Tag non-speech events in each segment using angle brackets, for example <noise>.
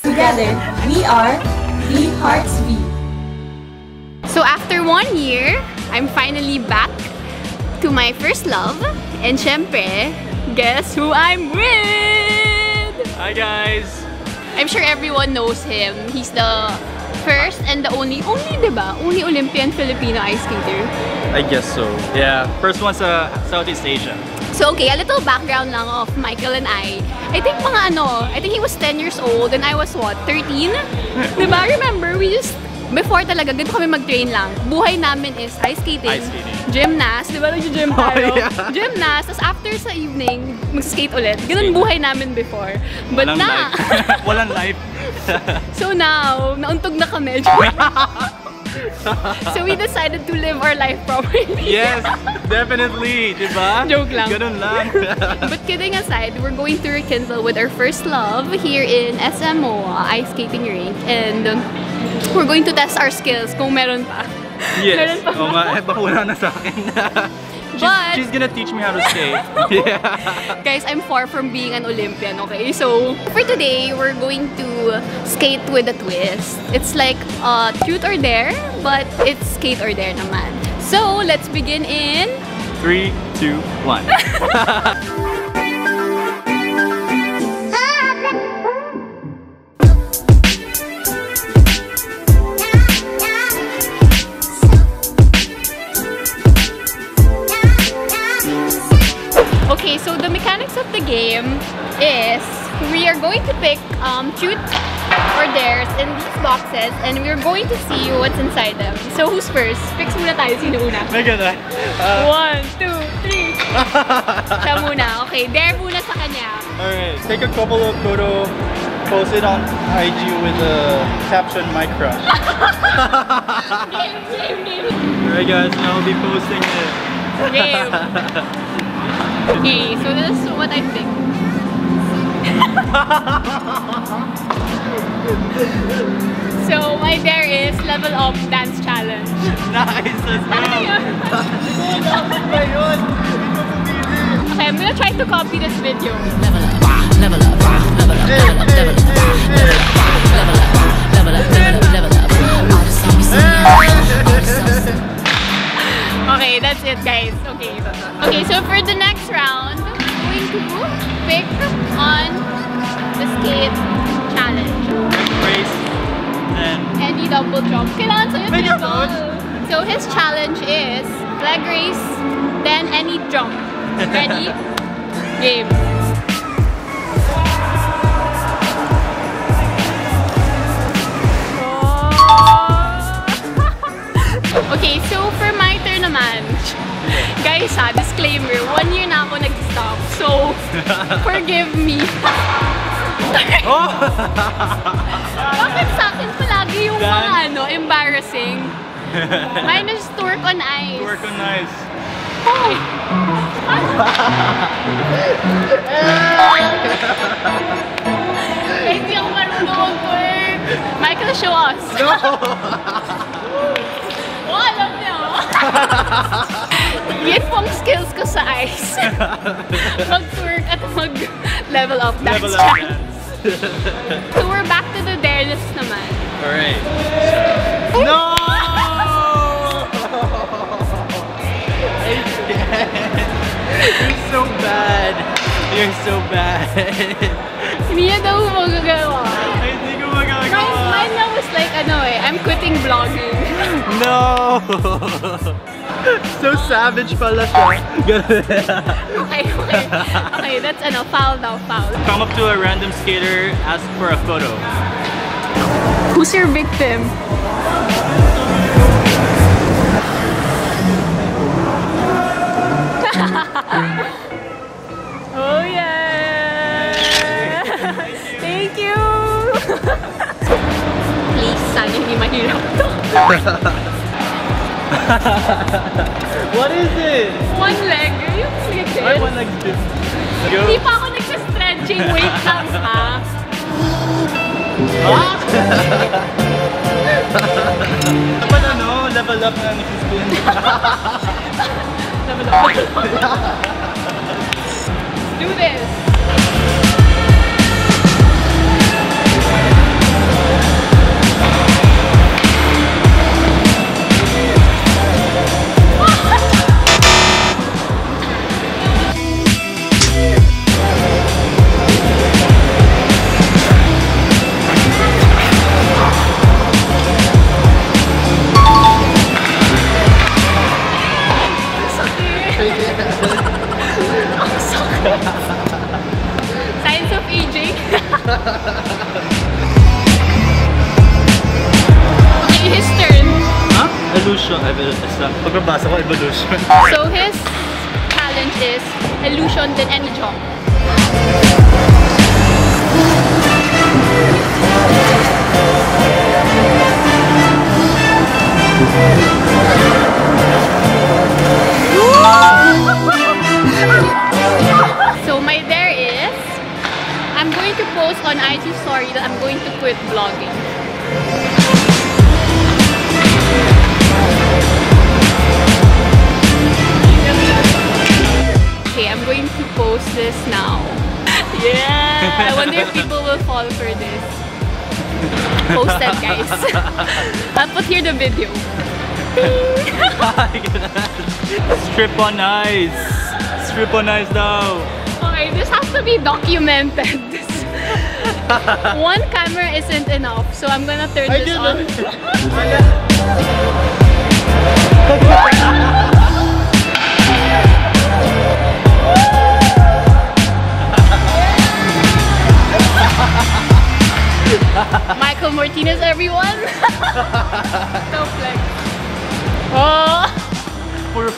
Together, we are V Hearts V. So after one year, I'm finally back to my first love. And syempre, guess who I'm with? Hi guys! I'm sure everyone knows him. He's the first and the only, only diba? Only Olympian Filipino ice skater. I guess so. Yeah, first one sa Southeast Asia. So okay, a little background lang of Michael and I. I think mga ano, I think he was 10 years old and I was what, 13? diba? Remember, we just, before talaga, ganito kami mag-train lang. Buhay namin is ice skating, Ice skating. gymnast, di ba nag-gym <laughs> Oh, tayo? yeah. Gymnast, tapos after sa evening, mag-skate ulit. Ganun buhay namin before. But Walang na, life. <laughs> Walang life. <laughs> so now, nauntog na kami. So we decided to live our life properly. yes, definitely. Diba? Joke lang. Ganun lang. <laughs> But kidding aside, we're going to rekindle with our first love here in SMO ice skating rink and um, we're going to test our skills kung meron pa. Meron yes. pa Oo nga, eh, baka wala na sa akin. <laughs> she's, But- she's gonna teach me how to skate. <laughs> <laughs> yeah. Guys, I'm far from being an Olympian, okay? So, for today, we're going to skate with a twist. It's like uh, truth or dare, but it's skate or dare naman. So, let's begin in... Three, two, one. <laughs> Okay, so the mechanics of the game is we are going to pick um, truth or dares in these boxes and we're going to see what's inside them. So who's first? Picks muna tayo. Sino una? May ganda. Uh, One, two, three. <laughs> Siya muna. Okay, dare muna sa kanya. Alright, take a couple of photo, post it on IG with the caption my crush. Game, game, game. Alright guys, now I'll be posting it. Game. <laughs> Okay, so this is what I think. so my dare is level up dance challenge. nice, let's go! Ano yun? Ba yun? Hindi ko pumili. Okay, I'm gonna try to copy this video. Okay, that's it guys. Okay. Okay, so for the next round, I'm going to pick on the skate challenge. Race, then Any double jump. Kailangan sa'yo May pinball. So his challenge is leg race, then any jump. Ready? <laughs> Game. Bakit sa akin palagi yung mga ano, embarrassing? Mine is to work on ice. Work on nice. Oh. Eh, Hindi ako marunong mag-work. Michael, show us. No! Oh, alam niyo. <laughs> Yan po ang skills ko sa ice. <laughs> Mag-work at mag-level up dance Level up. So we're back to the dare list naman. Alright. No! I. <laughs> You're so bad. You're so bad. Hindi niya daw magagawa. Hindi ko Mine, magagawa. mine now was like, ano eh, I'm quitting vlogging. No! <laughs> so savage pala siya. <laughs> Okay, okay. Okay, that's ano, foul now, foul. Come up to a random skater, ask for a photo. Who's your victim? <laughs> oh yeah! Thank you! <laughs> Please, sana hindi mahirap to. <laughs> What is it? One leg, yung. I want like this. Go. Hindi pa ako nagsa-stretching, wait lang ha. Ah! <laughs> Dapat ano, level up na nag-spin. <laughs> Level up. Let's do this. Evolution. Evolution. Pagbabasa ko, evolution. So his challenge is illusion then and jump. So my dare is I'm going to post on IG story that I'm going to quit vlogging. I'm going to post this now. <laughs> Yeah! I wonder if people will fall for this. Post that, guys. <laughs> I'll put here the video. <laughs> Strip on ice. Strip on ice now. Okay, this has to be documented. One camera isn't enough, so I'm gonna turn I this did on. Martinez, everyone! <laughs> no flex. Oh!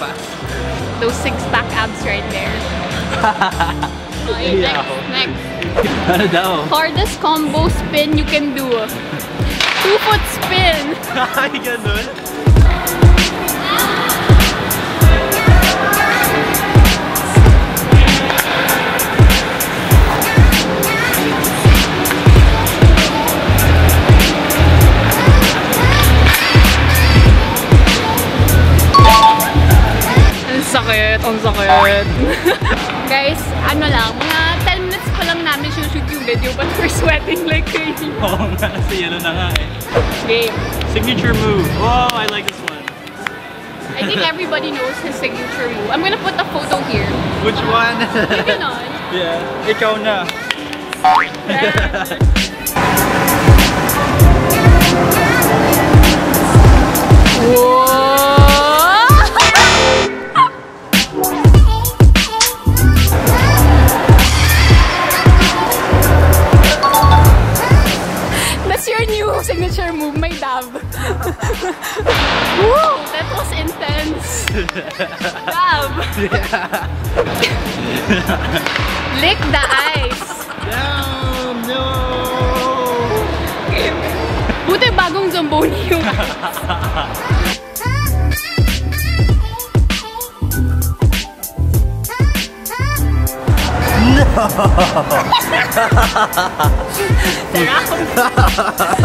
Pass. Those six-pack abs right there. <laughs> Okay, Yeah. next, next. <laughs> Ano daw? Hardest combo spin you can do. Two-foot spin. Ay, ganun. Sakit. <laughs> Guys, ano lang, mga 10 minutes pa lang namin shoot yung video but we're sweating like crazy. <laughs> Oo nga, kasi ano na nga eh. Game. Signature move. Oh, I like this one. I think everybody knows his signature move. I'm gonna put a photo here. Which one? Maybe not. <laughs> yeah, ikaw na. That's Lick the ice. Damn, no! Buti bagong Zamboni yung Sarap.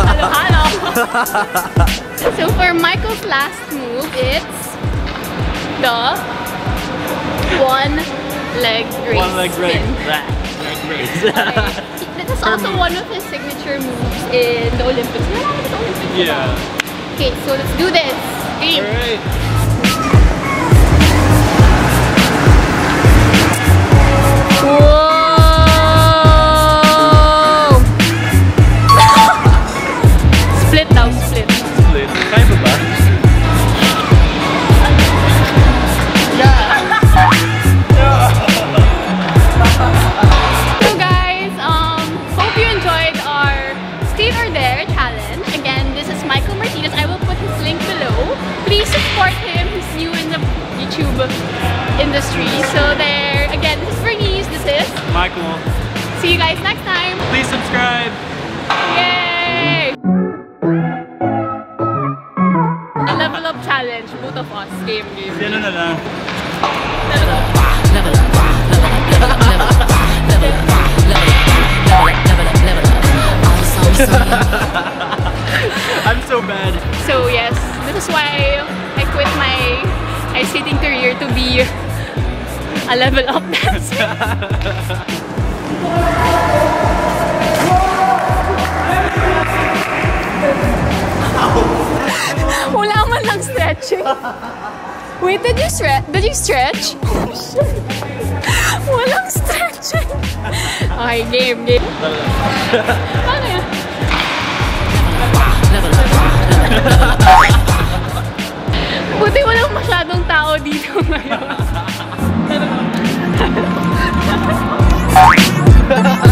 Halo, halo. so for Michael's last move, it's the one leg raise. One leg raise. That. Leg raise. Okay. That is also one of his signature moves in the Olympics. Wala naman sa Olympics. diba? yeah. Okay, so let's do this. Game. Industry. So there, again, this is Verniece. This is. Michael, See you guys next time. please subscribe. Yay! A level up challenge, both of us. Game, game. Ano na lang. Level <laughs> up. I'm so bad. So yes, this is why I quit my ice skating career to be I level up Wala man lang stretching. Wait, did you stretch? Did you stretch? Walang stretching. Okay, game, game. Buti walang masyadong tao dito ngayon. Ha ha ha!